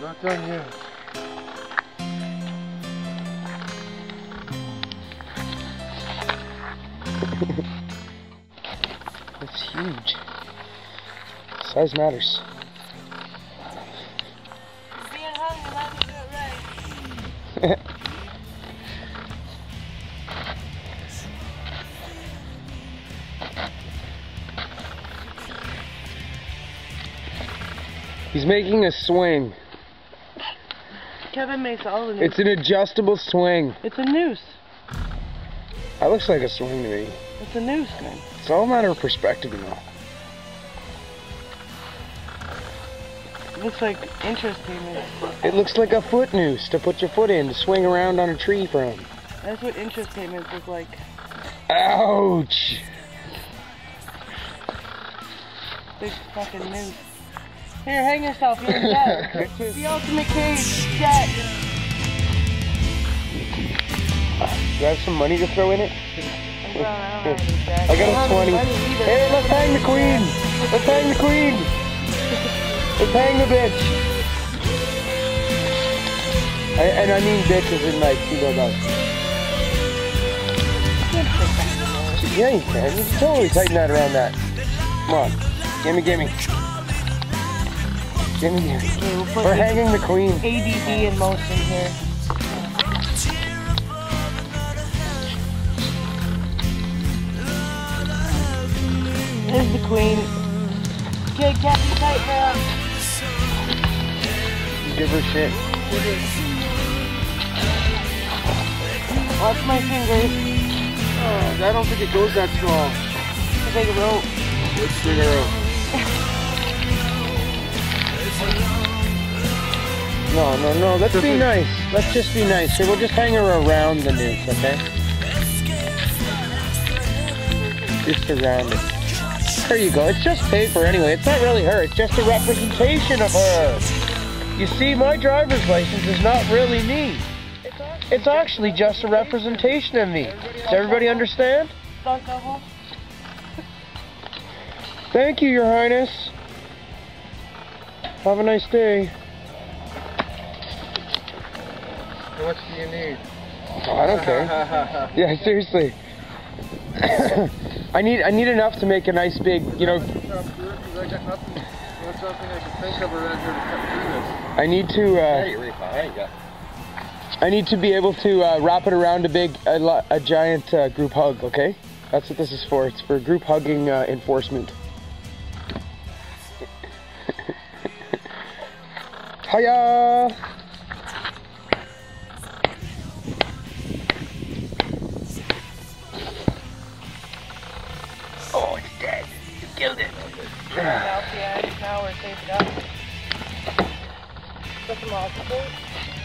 Not done yet. It's huge. Size matters. Being hungry, do it right. He's making a swing. Kevin makes all the noose. It's an adjustable swing. It's a noose. That looks like a swing to me. It's a noose, man. It's all a matter of perspective, you know. It looks like interesting. It looks like a foot noose to put your foot in to swing around on a tree from. That's what interest payments look like. Ouch! Big fucking noose. Here, hang yourself. You're dead. the ultimate cage. Dead. Do you have some money to throw in it? I'm going out. I got a 20. Hey, let's hang the queen! Let's hang the queen! Let's hang the bitch! I, and I mean bitch as in like female dog. Yeah, you can. You can totally tighten that around that. Come on. Gimme, gimme. Gimme. Okay, we'll We're hanging the queen. ADD in motion here. There's the queen. Okay, Captain Tight now. Give her shit. Watch my fingers. Oh, I don't think it goes that small. It's like a rope. Let's out. No, no, no. Let's be nice. Let's just be nice. Here, we'll just hang her around the noose, okay? Just around it. There you go. It's just paper anyway. It's not really her. It's just a representation of her. You see, my driver's license is not really me. It's actually just a representation of me. Does everybody understand? Thank you, Your Highness. Have a nice day. How much do you need? Oh, I don't care. Yeah, seriously. I need I need enough to make a nice big, you know, I got nothing. There's nothing I can think of around here to cut through this. I need to uh, There you go. I need to be able to uh, wrap it around a big a, a giant uh, group hug, okay? That's what this is for. It's for group hugging uh, enforcement. Hiya! Now we're safe it up. Put some oxygen.